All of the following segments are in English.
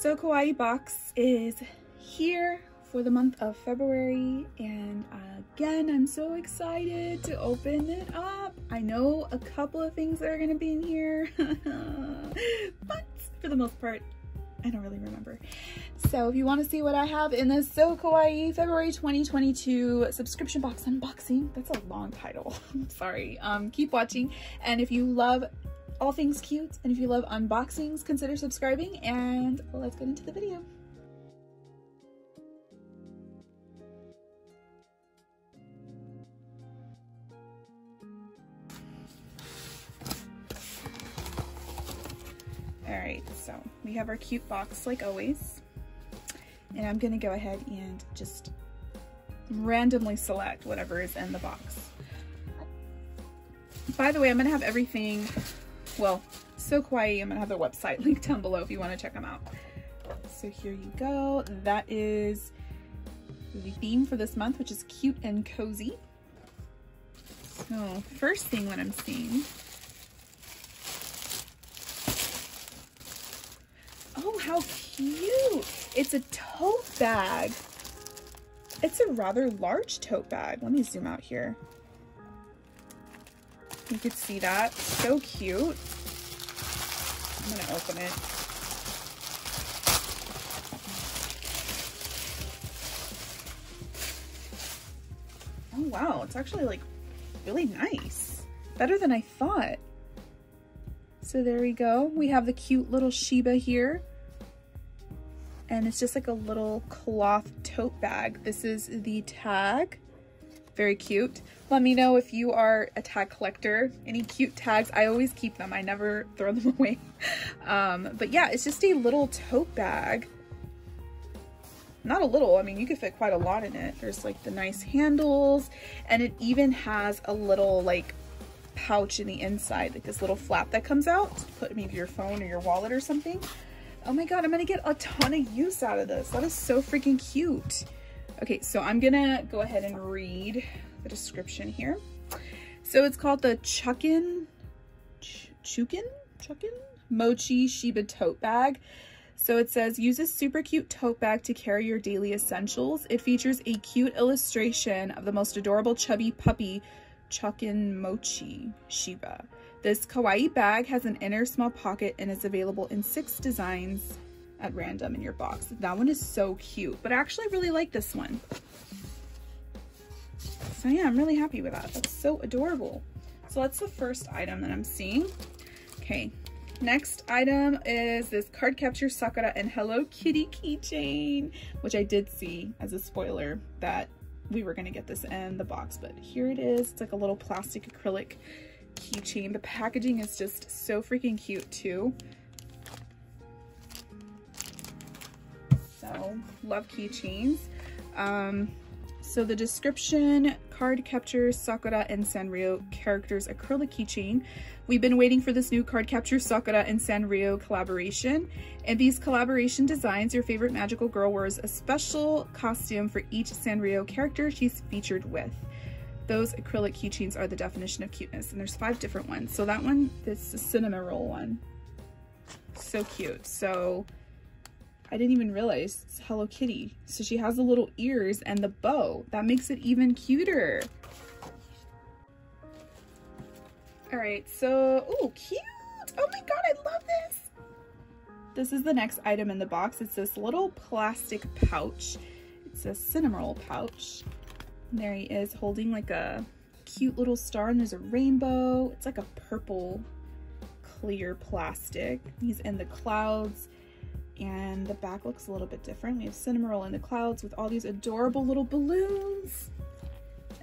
So Kawaii Box is here for the month of February and again I'm so excited to open it up. I know a couple of things that are going to be in here but for the most part I don't really remember. So if you want to see what I have in this So Kawaii February 2022 subscription box unboxing, that's a long title, I'm sorry, um, keep watching. And if you love all things cute and if you love unboxings, consider subscribing and let's get into the video. All right, so we have our cute box like always. And I'm gonna go ahead and just randomly select whatever is in the box. By the way, I'm gonna have everything, well, so kawaii, I'm gonna have their website linked down below if you wanna check them out. So here you go. That is the theme for this month, which is cute and cozy. So first thing that I'm seeing Oh, how cute. It's a tote bag. It's a rather large tote bag. Let me zoom out here. You could see that. So cute. I'm going to open it. Oh, wow. It's actually like really nice. Better than I thought. So there we go. We have the cute little Shiba here and it's just like a little cloth tote bag. This is the tag. Very cute. Let me know if you are a tag collector. Any cute tags, I always keep them. I never throw them away. Um, but yeah, it's just a little tote bag. Not a little, I mean, you could fit quite a lot in it. There's like the nice handles and it even has a little like pouch in the inside, like this little flap that comes out to put maybe your phone or your wallet or something. Oh my god, I'm gonna get a ton of use out of this. That is so freaking cute. Okay, so I'm gonna go ahead and read the description here. So it's called the Chukin, Ch Chukin? Chukin? Mochi Shiba Tote Bag. So it says, use a super cute tote bag to carry your daily essentials. It features a cute illustration of the most adorable chubby puppy, Chukin Mochi Shiba. This kawaii bag has an inner small pocket and is available in six designs at random in your box. That one is so cute, but I actually really like this one. So yeah, I'm really happy with that. That's so adorable. So that's the first item that I'm seeing. Okay, next item is this Cardcaptor Sakura and Hello Kitty keychain, which I did see as a spoiler that we were gonna get this in the box, but here it is. It's like a little plastic acrylic keychain. The packaging is just so freaking cute too. So love keychains. Um, so the description, Cardcaptor Sakura and Sanrio characters acrylic keychain. We've been waiting for this new Cardcaptor Sakura and Sanrio collaboration. And these collaboration designs, your favorite magical girl wears a special costume for each Sanrio character she's featured with those acrylic keychains are the definition of cuteness and there's five different ones. So that one, this is Cinnamoroll one. So cute. So I didn't even realize it's Hello Kitty. So she has the little ears and the bow. That makes it even cuter. All right, so, oh, cute. Oh my God, I love this. This is the next item in the box. It's this little plastic pouch. It's a cinnamon pouch. There he is holding like a cute little star and there's a rainbow. It's like a purple clear plastic. He's in the clouds and the back looks a little bit different. We have Cinnamoroll in the clouds with all these adorable little balloons.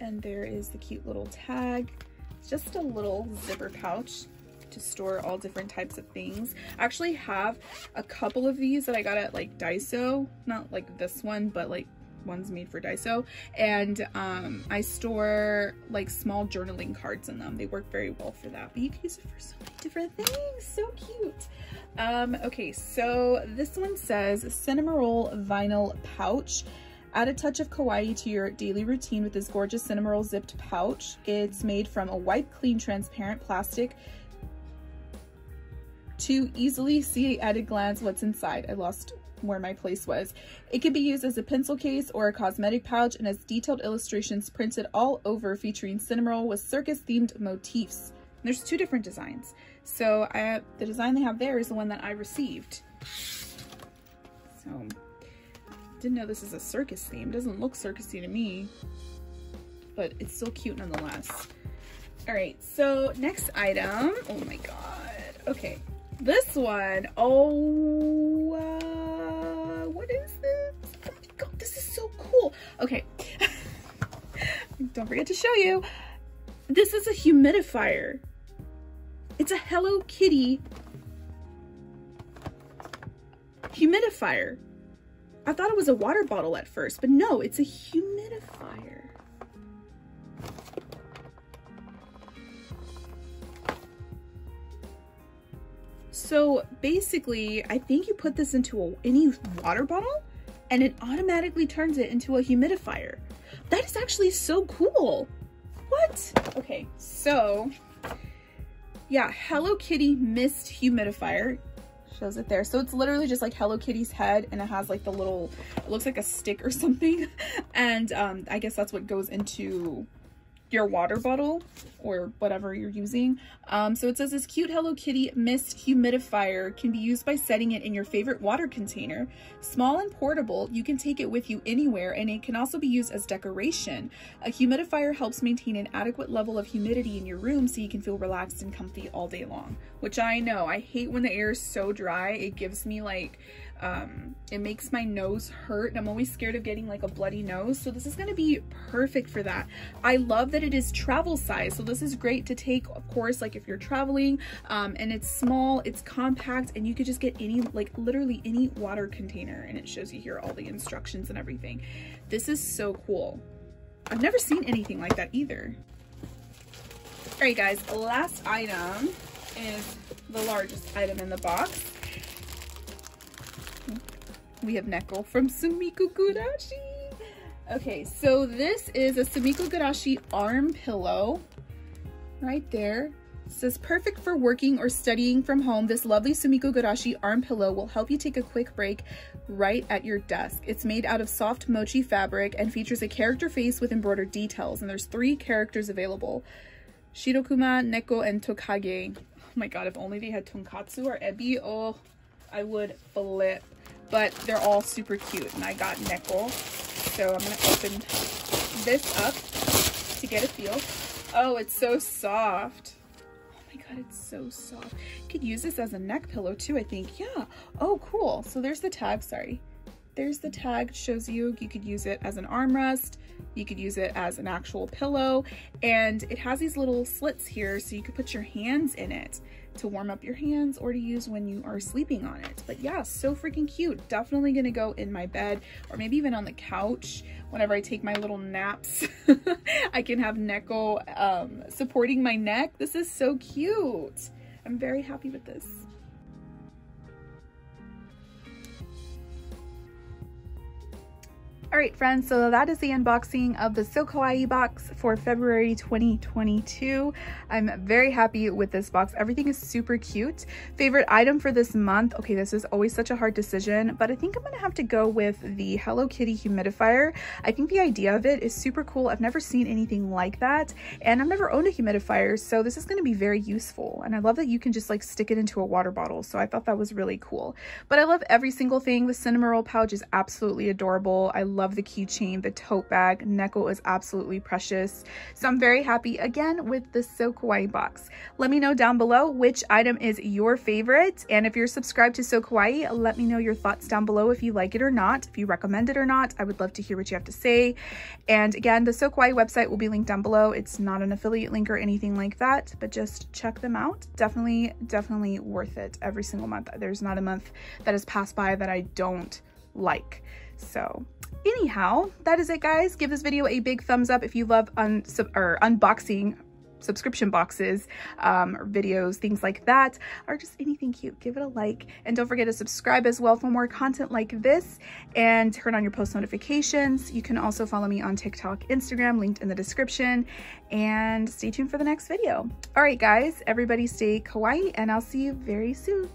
And there is the cute little tag. It's just a little zipper pouch to store all different types of things. I actually have a couple of these that I got at like Daiso. Not like this one, but like ones made for Daiso. And um, I store like small journaling cards in them. They work very well for that. But you can use it for so many different things. So cute. Um, okay, so this one says Cinnamoroll Vinyl Pouch. Add a touch of kawaii to your daily routine with this gorgeous Cinnamoroll zipped pouch. It's made from a wipe clean, transparent plastic to easily see at a glance what's inside. I lost where my place was. It can be used as a pencil case or a cosmetic pouch and has detailed illustrations printed all over featuring Cinnamoroll with circus themed motifs. There's two different designs. So I, the design they have there is the one that I received. So didn't know this is a circus theme. Doesn't look circusy to me, but it's still cute nonetheless. All right, so next item. Oh my God. Okay, this one. Oh, uh, what is this? Oh my God, this is so cool. Okay, don't forget to show you. This is a humidifier. It's a Hello Kitty humidifier. I thought it was a water bottle at first, but no, it's a humidifier. So basically, I think you put this into a, any water bottle and it automatically turns it into a humidifier. That is actually so cool. What? Okay, so yeah, Hello Kitty Mist Humidifier shows it there. So it's literally just like Hello Kitty's head and it has like the little, it looks like a stick or something. And um, I guess that's what goes into your water bottle or whatever you're using. Um, so it says this cute Hello Kitty mist humidifier can be used by setting it in your favorite water container. Small and portable, you can take it with you anywhere and it can also be used as decoration. A humidifier helps maintain an adequate level of humidity in your room so you can feel relaxed and comfy all day long, which I know. I hate when the air is so dry. It gives me like um, it makes my nose hurt and I'm always scared of getting like a bloody nose. So this is going to be perfect for that. I love that it is travel size. So this is great to take, of course, like if you're traveling um, and it's small, it's compact and you could just get any, like literally any water container and it shows you here all the instructions and everything. This is so cool. I've never seen anything like that either. All right, guys, last item is the largest item in the box we have Neko from Sumikko Gurashi. Okay, so this is a Sumikko Gurashi arm pillow right there. It says perfect for working or studying from home. This lovely Sumikko Gurashi arm pillow will help you take a quick break right at your desk. It's made out of soft mochi fabric and features a character face with embroidered details. And there's three characters available. Shirokuma, Neko, and Tokage. Oh my god, if only they had Tonkatsu or Ebi. Oh, I would flip but they're all super cute. And I got Neko. So I'm going to open this up to get a feel. Oh, it's so soft. Oh my god, it's so soft. You could use this as a neck pillow too, I think. Yeah. Oh, cool. So there's the tag, sorry. There's the tag, shows you you could use it as an armrest, you could use it as an actual pillow, and it has these little slits here so you could put your hands in it to warm up your hands or to use when you are sleeping on it. But yeah, so freaking cute. Definitely gonna go in my bed or maybe even on the couch whenever I take my little naps. I can have Neko um, supporting my neck. This is so cute. I'm very happy with this. All right, friends, so that is the unboxing of the So Kawaii box for February 2022. I'm very happy with this box. Everything is super cute. Favorite item for this month. Okay, this is always such a hard decision, but I think I'm gonna have to go with the Hello Kitty humidifier. I think the idea of it is super cool. I've never seen anything like that, and I've never owned a humidifier, so this is gonna be very useful. And I love that you can just like stick it into a water bottle, so I thought that was really cool. But I love every single thing. The Cinnamoroll pouch is absolutely adorable. I love love the keychain, the tote bag. Neko is absolutely precious. So I'm very happy again with the So Kawaii box. Let me know down below which item is your favorite. And if you're subscribed to So Kawaii, let me know your thoughts down below if you like it or not, if you recommend it or not. I would love to hear what you have to say. And again, the So Kawaii website will be linked down below. It's not an affiliate link or anything like that, but just check them out. Definitely, definitely worth it every single month. There's not a month that has passed by that I don't like. So anyhow, that is it guys. Give this video a big thumbs up if you love un or unboxing subscription boxes um, videos, things like that, or just anything cute, give it a like. And don't forget to subscribe as well for more content like this and turn on your post notifications. You can also follow me on TikTok, Instagram, linked in the description, and stay tuned for the next video. All right, guys, everybody stay kawaii, and I'll see you very soon.